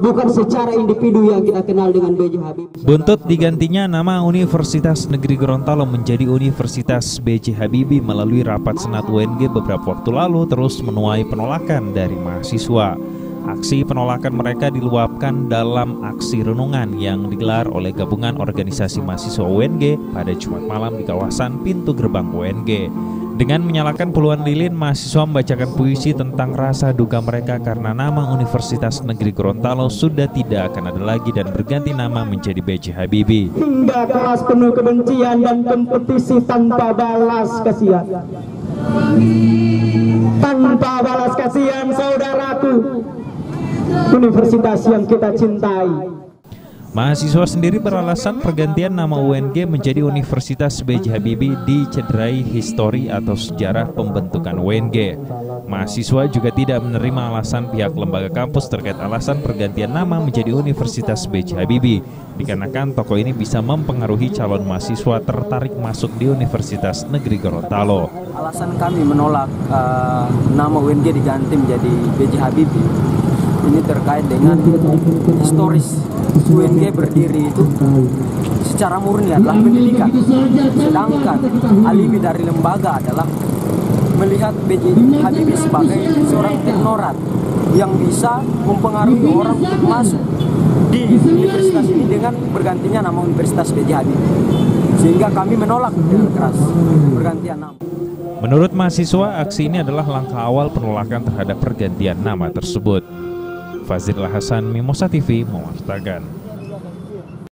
bukan secara individu yang kita kenal dengan B.J. Habibie. Buntut digantinya nama Universitas Negeri Gorontalo menjadi Universitas B.J. Habibie melalui rapat Senat UNG beberapa waktu lalu terus menuai penolakan dari mahasiswa. Aksi penolakan mereka diluapkan dalam aksi renungan yang digelar oleh gabungan organisasi mahasiswa UNG pada Jumat malam di kawasan pintu gerbang UNG. Dengan menyalakan puluhan lilin, mahasiswa membacakan puisi tentang rasa duka mereka karena nama Universitas Negeri Gorontalo sudah tidak akan ada lagi dan berganti nama menjadi B.J. Habibie. Hingga kelas penuh kebencian dan kompetisi tanpa balas kasihan. Tanpa balas kasihan saudaraku, Universitas yang kita cintai. Mahasiswa sendiri beralasan pergantian nama UNG menjadi Universitas B.J. Habibie dicederai histori atau sejarah pembentukan UNG. Mahasiswa juga tidak menerima alasan pihak lembaga kampus terkait alasan pergantian nama menjadi Universitas B.J. Habibie, dikarenakan tokoh ini bisa mempengaruhi calon mahasiswa tertarik masuk di Universitas Negeri Gorontalo. Alasan kami menolak uh, nama UNG diganti menjadi B.J. Habibie ini terkait dengan historis UNG berdiri itu secara murni adalah pendidikan sedangkan alibi dari lembaga adalah melihat B.J. Habibie sebagai seorang teknorat yang bisa mempengaruhi orang untuk masuk di universitas ini dengan bergantinya nama Universitas B.J. Habibie sehingga kami menolak dengan keras pergantian nama. Menurut mahasiswa, aksi ini adalah langkah awal penolakan terhadap pergantian nama tersebut. Fazil Hasan Mimosa TV mewartakan.